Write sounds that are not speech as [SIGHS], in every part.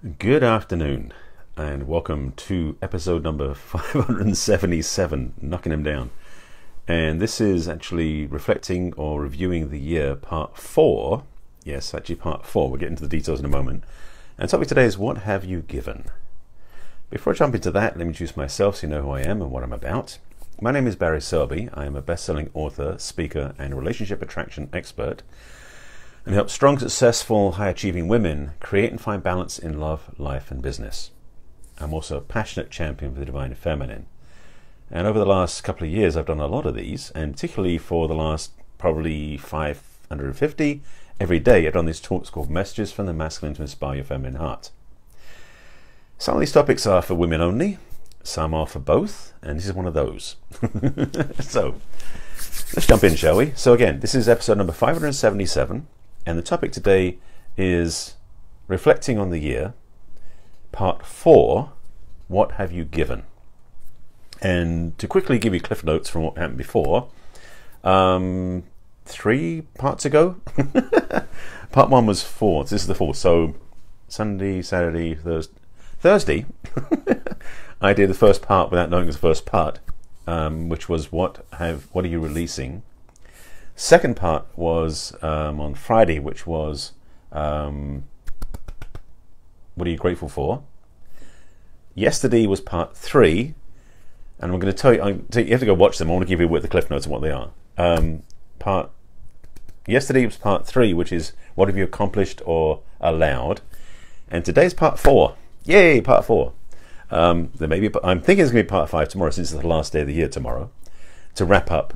Good afternoon, and welcome to episode number [LAUGHS] 577, Knocking Him Down. And this is actually reflecting or reviewing the year part four. Yes, actually, part four. We'll get into the details in a moment. And topic today is What Have You Given? Before I jump into that, let me introduce myself so you know who I am and what I'm about. My name is Barry Selby. I am a best selling author, speaker, and relationship attraction expert and help strong, successful, high achieving women create and find balance in love, life, and business. I'm also a passionate champion for the divine feminine. And over the last couple of years, I've done a lot of these, and particularly for the last probably 550, every day I've done these talks called Messages from the Masculine to Inspire Your Feminine Heart. Some of these topics are for women only, some are for both, and this is one of those. [LAUGHS] so, let's jump in, shall we? So, again, this is episode number 577. And the topic today is reflecting on the year, part four What have you given? And to quickly give you cliff notes from what happened before, um, three parts ago, [LAUGHS] part one was four. This is the fourth. So Sunday, Saturday, Thursday, Thursday, [LAUGHS] I did the first part without knowing it was the first part, um, which was what have what are you releasing Second part was um, on Friday, which was um, what are you grateful for? Yesterday was part three, and I'm going to tell you. I'm, you have to go watch them. I want to give you with the cliff notes of what they are. Um, part yesterday was part three, which is what have you accomplished or allowed, and today's part four. Yay, part four. Um, there may be. I'm thinking it's going to be part five tomorrow, since it's the last day of the year tomorrow, to wrap up,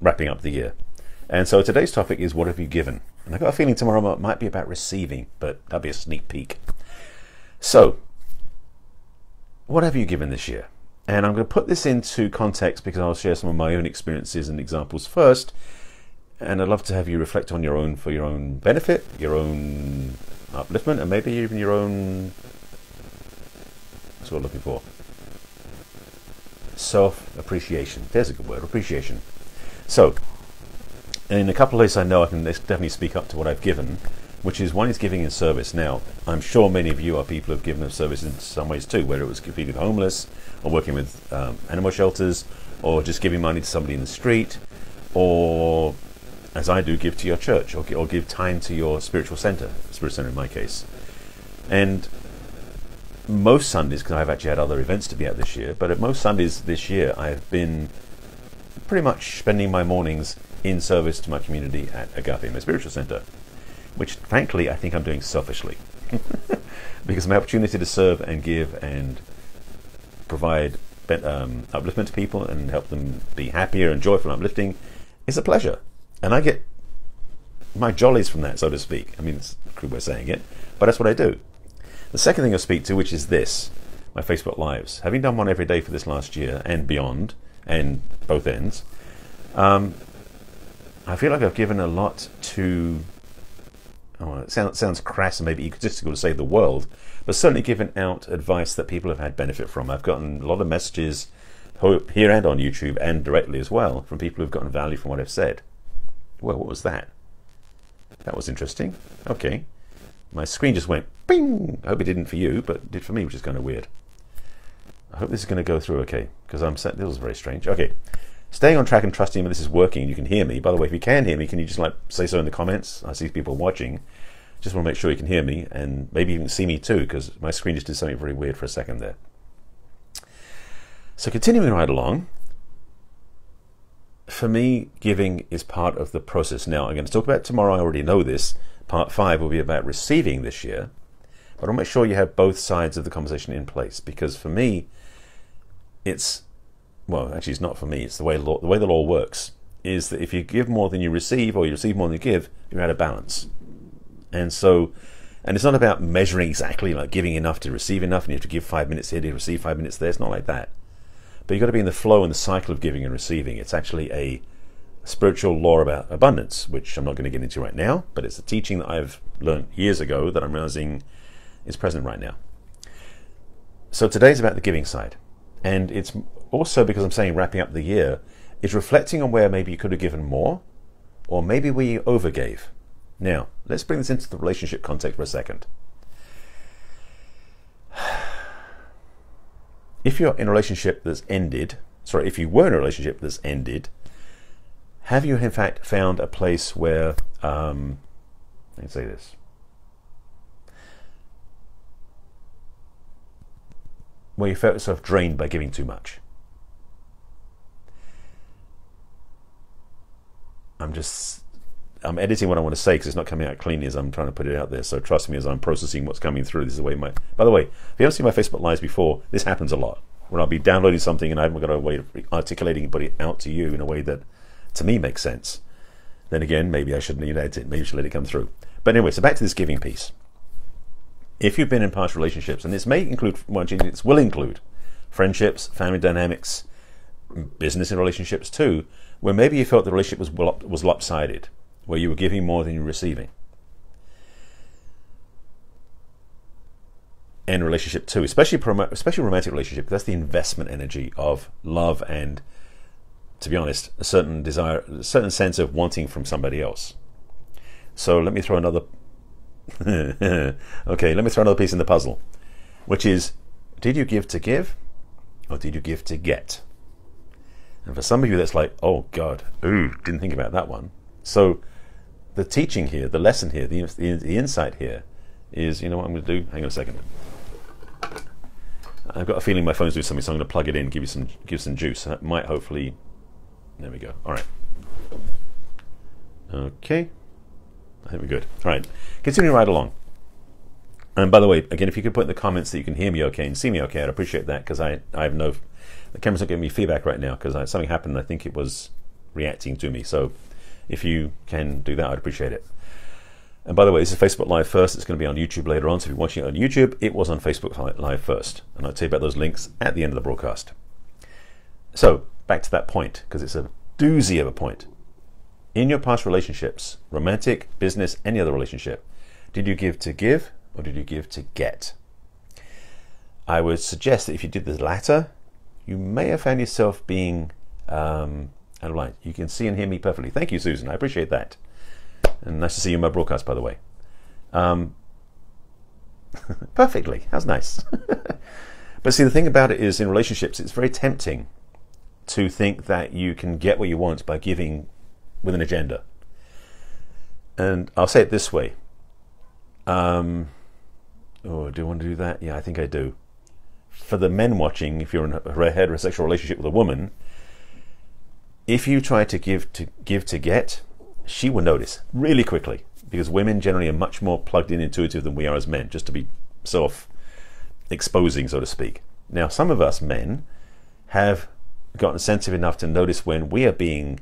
wrapping up the year. And so today's topic is what have you given? And I've got a feeling tomorrow might be about receiving, but that'll be a sneak peek. So, what have you given this year? And I'm going to put this into context because I'll share some of my own experiences and examples first. And I'd love to have you reflect on your own for your own benefit, your own upliftment, and maybe even your own. That's what I'm looking for. Self appreciation. There's a good word appreciation. So, in a couple of ways I know I can definitely speak up to what I've given, which is one is giving in service. Now, I'm sure many of you are people who have given of service in some ways too, whether it was feeding the homeless, or working with um, animal shelters, or just giving money to somebody in the street, or as I do, give to your church, or, or give time to your spiritual center, spiritual center in my case. And most Sundays, because I've actually had other events to be at this year, but at most Sundays this year, I've been pretty much spending my mornings in service to my community at Agape, my spiritual center, which frankly I think I'm doing selfishly. [LAUGHS] because my opportunity to serve and give and provide um, upliftment to people and help them be happier and joyful and uplifting is a pleasure. And I get my jollies from that, so to speak. I mean, it's crude way of saying it, but that's what I do. The second thing I'll speak to, which is this my Facebook Lives. Having done one every day for this last year and beyond, and both ends, um, I feel like I've given a lot to. Oh, it sounds, sounds crass and maybe egotistical to say the world, but certainly given out advice that people have had benefit from. I've gotten a lot of messages here and on YouTube and directly as well from people who've gotten value from what I've said. Well, what was that? That was interesting. Okay. My screen just went bing. I hope it didn't for you, but did for me, which is kind of weird. I hope this is going to go through okay because I'm set. This was very strange. Okay. Staying on track and trusting that this is working you can hear me. By the way, if you can hear me, can you just like say so in the comments? I see people watching. Just want to make sure you can hear me and maybe even see me too, because my screen just did something very weird for a second there. So continuing right along, for me, giving is part of the process. Now, I'm going to talk about tomorrow. I already know this. Part five will be about receiving this year. But I'll make sure you have both sides of the conversation in place because for me, it's well, actually, it's not for me. It's the way law, the way the law works is that if you give more than you receive, or you receive more than you give, you're out of balance. And so, and it's not about measuring exactly like giving enough to receive enough, and you have to give five minutes here to receive five minutes there. It's not like that. But you've got to be in the flow and the cycle of giving and receiving. It's actually a spiritual law about abundance, which I'm not going to get into right now, but it's a teaching that I've learned years ago that I'm realizing is present right now. So today's about the giving side. And it's also because I'm saying wrapping up the year, is reflecting on where maybe you could have given more, or maybe we overgave. Now, let's bring this into the relationship context for a second. [SIGHS] if you're in a relationship that's ended, sorry, if you were in a relationship that's ended, have you in fact found a place where, um, let me say this. Where you felt yourself drained by giving too much? I'm just I'm editing what I want to say because it's not coming out cleanly as I'm trying to put it out there. So trust me as I'm processing what's coming through. This is the way my. By the way, if you haven't seen my Facebook lives before, this happens a lot. When I'll be downloading something and I haven't got a way of articulating it out to you in a way that, to me, makes sense. Then again, maybe I shouldn't even edit it. Maybe I should let it come through. But anyway, so back to this giving piece. If you've been in past relationships, and this may include, well, this will include friendships, family dynamics, business and relationships too, where maybe you felt the relationship was was lopsided where you were giving more than you were receiving. And relationship too, especially especially romantic relationship, that's the investment energy of love and, to be honest, a certain desire, a certain sense of wanting from somebody else. So let me throw another. [LAUGHS] okay, let me throw another piece in the puzzle, which is, did you give to give, or did you give to get? And for some of you, that's like, oh God, ooh, didn't think about that one. So the teaching here, the lesson here, the, the, insight here is, you know what I'm going to do? Hang on a second. I've got a feeling my phone's doing something, so I'm going to plug it in, give you some, give some juice. That might hopefully. There we go. All right. Okay. I think we're good. All right. Continuing right along. And by the way, again, if you could put in the comments that you can hear me okay and see me okay, I'd appreciate that because I, I have no. The camera's not giving me feedback right now because something happened. I think it was reacting to me. So if you can do that, I'd appreciate it. And by the way, this is Facebook Live first. It's going to be on YouTube later on. So if you're watching it on YouTube, it was on Facebook Live first. And I'll tell you about those links at the end of the broadcast. So back to that point, because it's a doozy of a point. In your past relationships, romantic, business, any other relationship, did you give to give or did you give to get? I would suggest that if you did the latter, you may have found yourself being um, out of line. You can see and hear me perfectly. Thank you, Susan. I appreciate that. And nice to see you in my broadcast, by the way. Um, [LAUGHS] perfectly. That's nice. [LAUGHS] but see, the thing about it is, in relationships, it's very tempting to think that you can get what you want by giving with an agenda. And I'll say it this way. Um, oh, do I want to do that? Yeah, I think I do. For the men watching, if you're in a heterosexual relationship with a woman, if you try to give to give to get, she will notice really quickly because women generally are much more plugged in intuitive than we are as men, just to be self exposing, so to speak. Now, some of us men have gotten sensitive enough to notice when we are being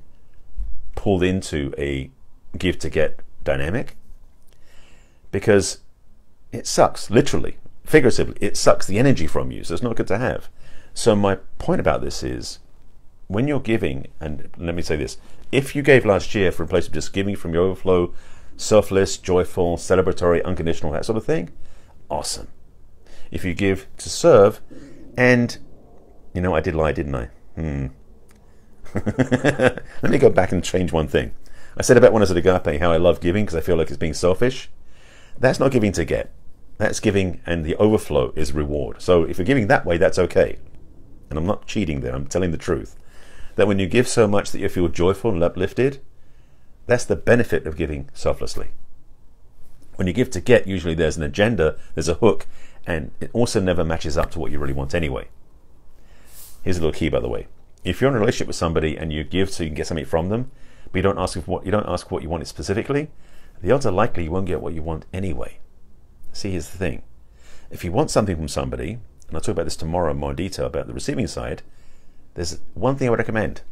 pulled into a give to get dynamic because it sucks, literally, figuratively, it sucks the energy from you, so it's not good to have. So, my point about this is when you're giving, and let me say this if you gave last year for a place of just giving from your overflow, selfless, joyful, celebratory, unconditional, that sort of thing, awesome. If you give to serve, and you know, I did lie, didn't I? Hmm. [LAUGHS] let me go back and change one thing. I said about when I was at Agape how I love giving because I feel like it's being selfish. That's not giving to get. That's giving, and the overflow is reward. So if you're giving that way, that's okay. And I'm not cheating there, I'm telling the truth that when you give so much that you feel joyful and uplifted, that's the benefit of giving selflessly. When you give to get, usually there's an agenda, there's a hook, and it also never matches up to what you really want anyway. Here's a little key, by the way. If you're in a relationship with somebody and you give so you can get something from them, but you don't ask what you don't ask what you want specifically, the odds are likely you won't get what you want anyway. See, here's the thing: if you want something from somebody, and I'll talk about this tomorrow in more detail about the receiving side, there's one thing I would recommend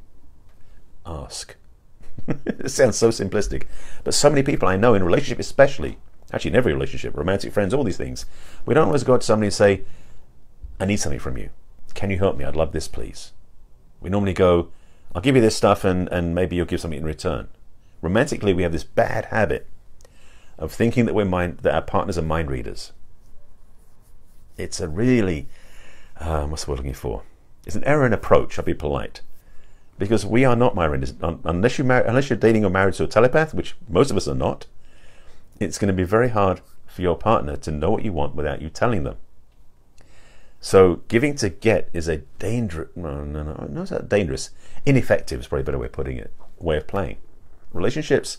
ask. [LAUGHS] it sounds so simplistic, but so many people I know in relationship, especially, actually in every relationship, romantic friends, all these things, we don't always go to somebody and say, I need something from you. Can you help me? I'd love this, please. We normally go, I'll give you this stuff and, and maybe you'll give something in return. Romantically, we have this bad habit of thinking that we're mind, that our partners are mind readers. It's a really, uh, what's the word looking for? It's an error in approach. I'll be polite, because we are not mind readers unless you unless you're dating or married to a telepath, which most of us are not. It's going to be very hard for your partner to know what you want without you telling them. So giving to get is a dangerous, no, no, no, no, it's not dangerous. Ineffective is probably a better way of putting it, way of playing. Relationships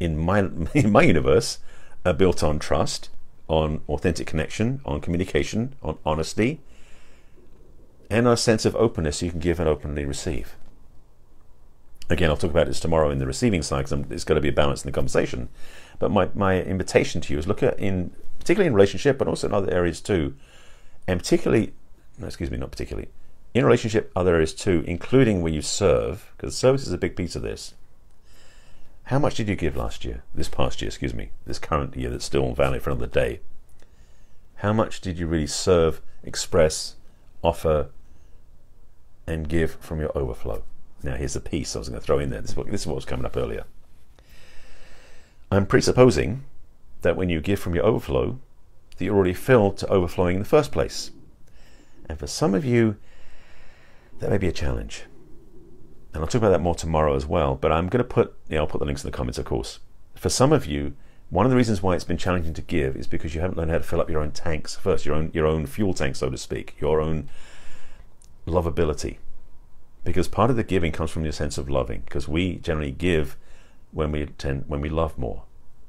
in my, [LAUGHS] in my universe are built on trust, on authentic connection, on communication, on honesty, and a sense of openness you can give and openly receive. Again, I'll talk about this tomorrow in the receiving side because it's got to be a balance in the conversation. But my, my invitation to you is look at in particularly in relationship, but also in other areas too, and particularly, no, excuse me, not particularly, in relationship, other areas too, including where you serve, because service is a big piece of this. How much did you give last year, this past year, excuse me, this current year that's still valid for another day? How much did you really serve, express, offer, and give from your overflow? Now, here's the piece I was going to throw in there. This is what, this is what was coming up earlier. I'm presupposing that when you give from your overflow, that you're already filled to overflowing in the first place. And for some of you, that may be a challenge. And I'll talk about that more tomorrow as well. But I'm going to put, I'll put the links in the comments, of course. For some of you, one of the reasons why it's been challenging to give is because you haven't learned how to fill up your own tanks first, your own your own fuel tank, so to speak, your own lovability. Because part of the giving comes from your sense of loving. Because we generally give when we tend when we love more.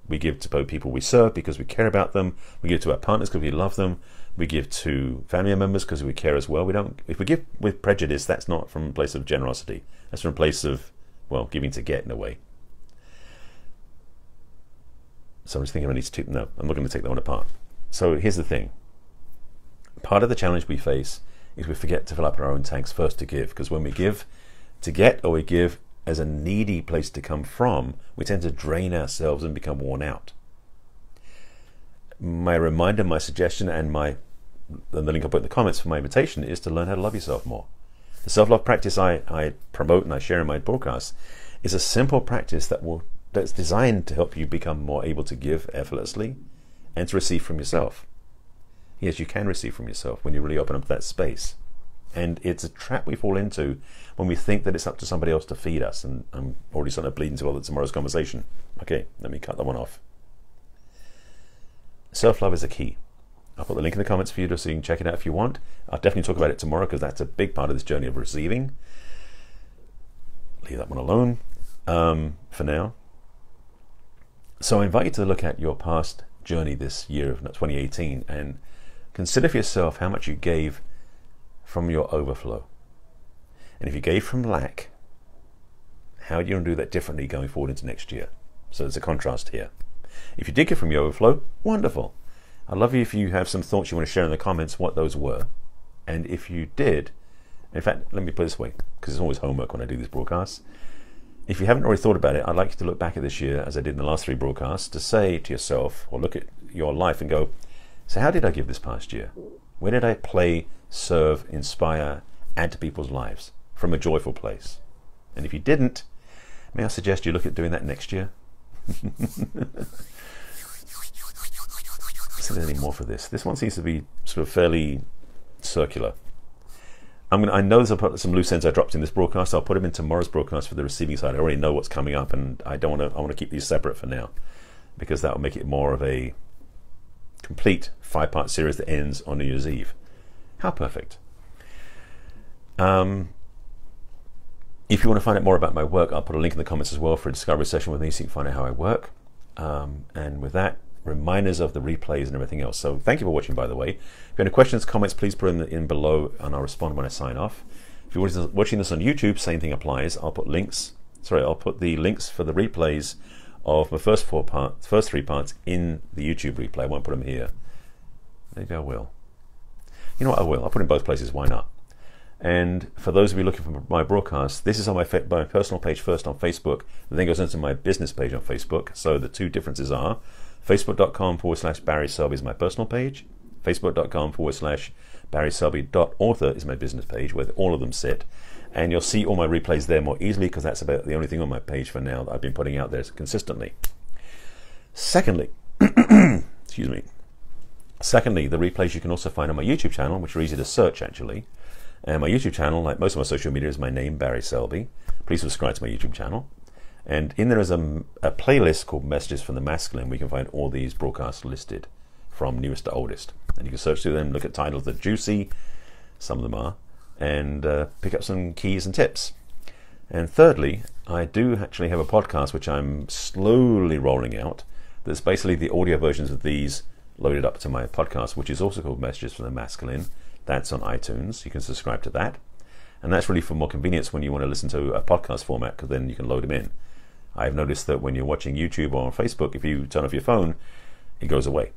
We give to both people we serve because we care about them. We give to our partners because we love them. We give to family members because we care as well. We don't. If we give with prejudice, that's not from a place of generosity. That's from a place of well, giving to get in a way. So I'm just thinking I need to take, no, I'm not going to take that one apart. So here's the thing. Part of the challenge we face is we forget to fill up our own tanks first to give, because when we give to get or we give as a needy place to come from, we tend to drain ourselves and become worn out. My reminder, my suggestion, and my and the link I put in the comments for my invitation is to learn how to love yourself more. The self-love practice I, I promote and I share in my broadcast is a simple practice that will that's designed to help you become more able to give effortlessly and to receive from yourself. Yes, you can receive from yourself when you really open up that space. And it's a trap we fall into when we think that it's up to somebody else to feed us. And I'm already starting to bleed into all tomorrow's conversation. Okay, let me cut that one off. Self love is a key. I'll put the link in the comments for you so you can check it out if you want. I'll definitely talk about it tomorrow because that's a big part of this journey of receiving. Leave that one alone um, for now. So I invite you to look at your past journey this year of 2018 and consider for yourself how much you gave from your overflow. And if you gave from lack, how are you going to do that differently going forward into next year? So there's a contrast here. If you did get from your overflow, wonderful. I'd love you if you have some thoughts you want to share in the comments what those were. And if you did, in fact, let me put it this way, because it's always homework when I do these broadcasts. If you haven't already thought about it, I'd like you to look back at this year, as I did in the last three broadcasts, to say to yourself, or look at your life and go, so how did I give this past year? Where did I play, serve, inspire, add to people's lives from a joyful place? And if you didn't, may I suggest you look at doing that next year? [LAUGHS] Is there any more for this? This one seems to be sort of fairly circular. I'm gonna, I know there's some loose ends I dropped in this broadcast. I'll put them in tomorrow's broadcast for the receiving side. I already know what's coming up, and I don't want to. I want to keep these separate for now because that will make it more of a complete five-part series that ends on New Year's Eve. How perfect! Um, if you want to find out more about my work, I'll put a link in the comments as well for a discovery session with me so you can find out how I work. Um, and with that, reminders of the replays and everything else. So thank you for watching, by the way. If you have any questions, comments, please put them in, in below and I'll respond when I sign off. If you're watching this on YouTube, same thing applies. I'll put links, sorry, I'll put the links for the replays of my first four parts, first three parts in the YouTube replay. I won't put them here. Maybe I will. You know what, I will. I'll put in both places. Why not? And for those of you looking for my broadcast, this is on my, my personal page first on Facebook, and then goes into my business page on Facebook. So the two differences are Facebook.com forward slash Barry Selby is my personal page. Facebook.com forward slash Barry Selby dot author is my business page where all of them sit. And you'll see all my replays there more easily because that's about the only thing on my page for now that I've been putting out there consistently. Secondly, [CLEARS THROAT] excuse me. Secondly, the replays you can also find on my YouTube channel, which are easy to search actually. And my YouTube channel, like most of my social media, is my name, Barry Selby. Please subscribe to my YouTube channel. And in there is a, a playlist called Messages from the Masculine. We can find all these broadcasts listed from newest to oldest. And you can search through them, look at titles that are juicy, some of them are, and uh, pick up some keys and tips. And thirdly, I do actually have a podcast which I'm slowly rolling out. That's basically the audio versions of these loaded up to my podcast, which is also called Messages from the Masculine. That's on iTunes. You can subscribe to that. And that's really for more convenience when you want to listen to a podcast format, because then you can load them in. I've noticed that when you're watching YouTube or on Facebook, if you turn off your phone, it goes away.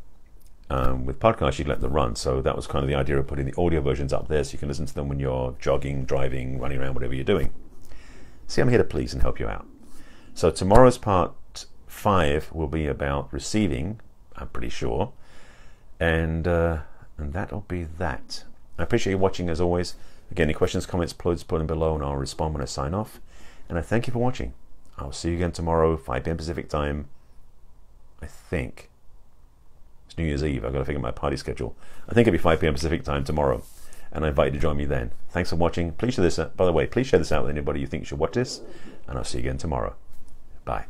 Um, with podcasts, you let them run. So that was kind of the idea of putting the audio versions up there so you can listen to them when you're jogging, driving, running around, whatever you're doing. See, I'm here to please and help you out. So tomorrow's part five will be about receiving, I'm pretty sure. And, uh, and that'll be that. I appreciate you watching as always. Again, any questions, comments, please put them below and I'll respond when I sign off. And I thank you for watching. I'll see you again tomorrow, 5 p.m. Pacific time. I think. It's New Year's Eve. I've got to figure my party schedule. I think it'll be 5 p.m. Pacific time tomorrow. And I invite you to join me then. Thanks for watching. Please share this. Out. By the way, please share this out with anybody you think should watch this. And I'll see you again tomorrow. Bye.